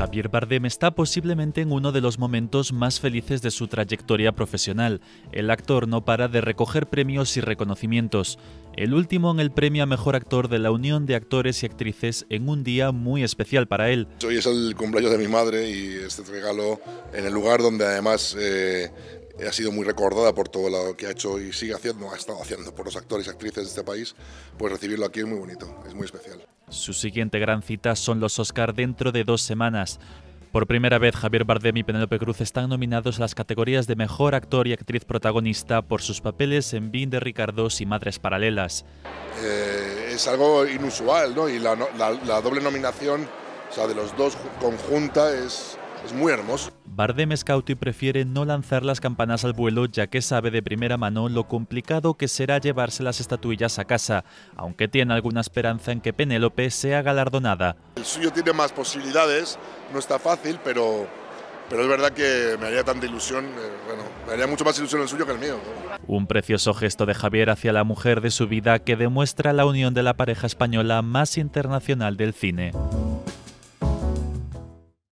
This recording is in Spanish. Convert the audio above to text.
Javier Bardem está posiblemente en uno de los momentos más felices de su trayectoria profesional. El actor no para de recoger premios y reconocimientos. El último en el premio a Mejor Actor de la Unión de Actores y Actrices en un día muy especial para él. Hoy es el cumpleaños de mi madre y este regalo en el lugar donde además eh, ha sido muy recordada por todo lo que ha hecho y sigue haciendo, ha estado haciendo por los actores y actrices de este país, pues recibirlo aquí es muy bonito, es muy especial. Su siguiente gran cita son los Oscar dentro de dos semanas. Por primera vez, Javier Bardem y Penélope Cruz están nominados a las categorías de Mejor Actor y Actriz Protagonista por sus papeles en Bin de Ricardos y Madres Paralelas. Eh, es algo inusual, ¿no? Y la, la doble nominación, o sea, de los dos conjunta, es, es muy hermoso. Bardem Scout y prefiere no lanzar las campanas al vuelo ya que sabe de primera mano lo complicado que será llevarse las estatuillas a casa, aunque tiene alguna esperanza en que Penélope sea galardonada. El suyo tiene más posibilidades, no está fácil, pero, pero es verdad que me haría tanta ilusión, eh, bueno, me haría mucho más ilusión el suyo que el mío. Un precioso gesto de Javier hacia la mujer de su vida que demuestra la unión de la pareja española más internacional del cine.